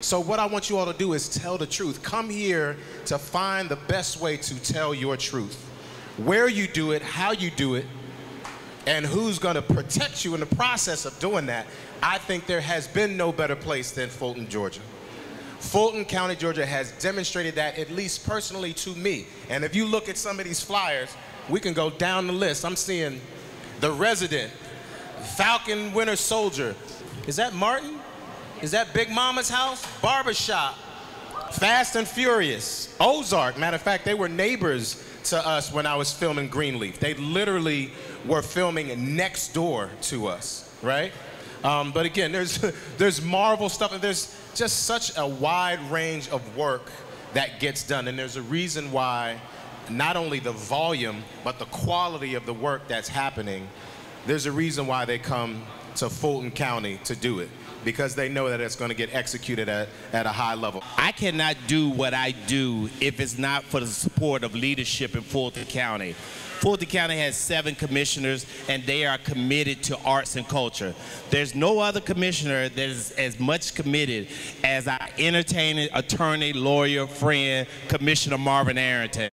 So what I want you all to do is tell the truth. Come here to find the best way to tell your truth. Where you do it, how you do it, and who's going to protect you in the process of doing that. I think there has been no better place than Fulton, Georgia. Fulton County, Georgia has demonstrated that, at least personally to me. And if you look at some of these flyers, we can go down the list. I'm seeing the resident, Falcon Winter Soldier. Is that Martin? Is that Big Mama's house? Barbershop. Fast and Furious. Ozark. Matter of fact, they were neighbors to us when I was filming Greenleaf. They literally were filming next door to us, right? Um, but again, there's, there's Marvel stuff, and there's just such a wide range of work that gets done. And there's a reason why not only the volume, but the quality of the work that's happening, there's a reason why they come to Fulton County to do it because they know that it's going to get executed at, at a high level. I cannot do what I do if it's not for the support of leadership in Fulton County. Fulton County has seven commissioners, and they are committed to arts and culture. There's no other commissioner that is as much committed as our entertaining attorney, lawyer, friend, Commissioner Marvin Arrington.